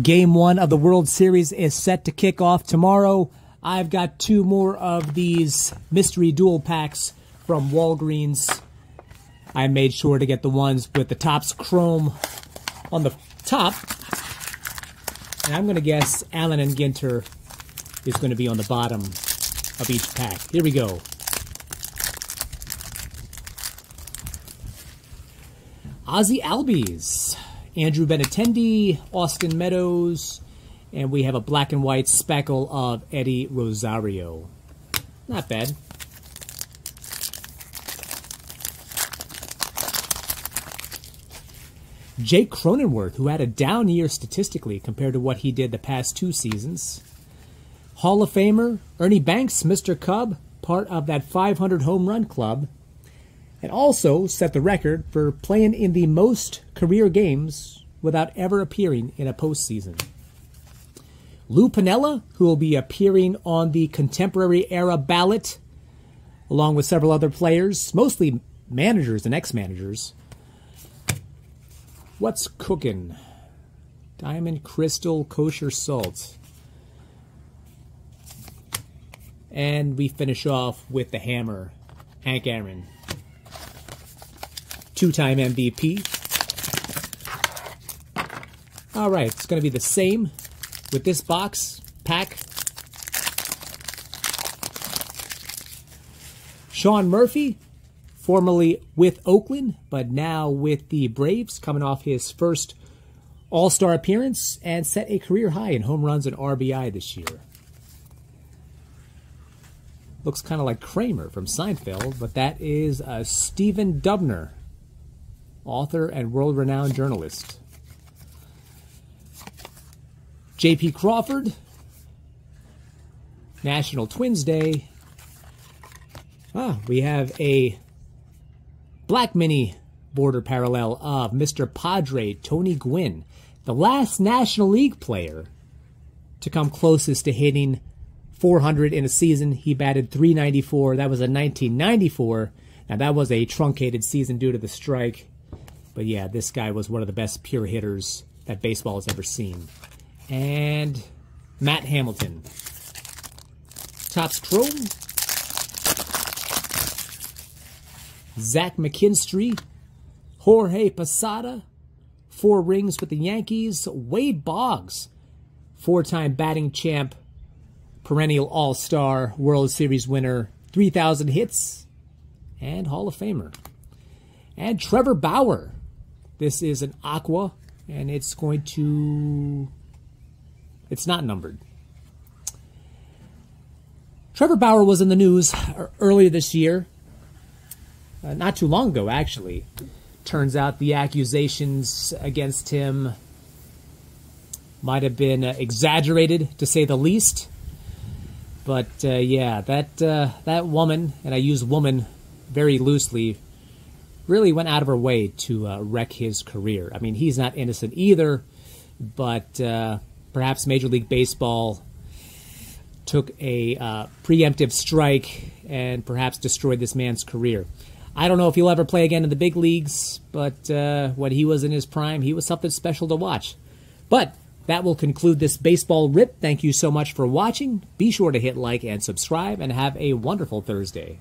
Game one of the World Series is set to kick off tomorrow. I've got two more of these mystery dual packs from Walgreens. I made sure to get the ones with the Topps Chrome on the top. And I'm going to guess Allen and Ginter is going to be on the bottom of each pack. Here we go. Ozzie Albies, Andrew Benintendi, Austin Meadows, and we have a black and white speckle of Eddie Rosario. Not bad. Jake Cronenworth, who had a down year statistically compared to what he did the past two seasons. Hall of Famer Ernie Banks, Mr. Cub, part of that 500 home run club, and also set the record for playing in the most career games without ever appearing in a postseason. Lou Piniella, who will be appearing on the contemporary era ballot, along with several other players, mostly managers and ex managers. What's cooking? Diamond Crystal Kosher Salt. And we finish off with the hammer, Hank Aaron. Two-time MVP. All right, it's going to be the same with this box pack. Sean Murphy, formerly with Oakland, but now with the Braves, coming off his first All Star appearance and set a career high in home runs and RBI this year. Looks kind of like Kramer from Seinfeld, but that is uh, Stephen Dubner, author and world renowned journalist. J.P. Crawford, National Twins Day. Ah, we have a Black Mini border parallel of Mr. Padre Tony Gwynn, the last National League player to come closest to hitting 400 in a season. He batted 394. That was a 1994. Now, that was a truncated season due to the strike. But yeah, this guy was one of the best pure hitters that baseball has ever seen. And Matt Hamilton. Topps Chrome Zach McKinstry, Jorge Posada, four rings with the Yankees, Wade Boggs, four time batting champ, perennial All Star, World Series winner, 3,000 hits, and Hall of Famer. And Trevor Bauer. This is an Aqua, and it's going to. It's not numbered. Trevor Bauer was in the news earlier this year uh, not too long ago, actually. Turns out the accusations against him might have been uh, exaggerated, to say the least. But uh, yeah, that uh, that woman, and I use woman very loosely, really went out of her way to uh, wreck his career. I mean, he's not innocent either, but uh, perhaps Major League Baseball took a preemptive strike and perhaps destroyed this man's career. I don't know if he'll ever play again in the big leagues, but uh, when he was in his prime, he was something special to watch. But that will conclude this baseball rip. Thank you so much for watching. Be sure to hit like and subscribe, and have a wonderful Thursday.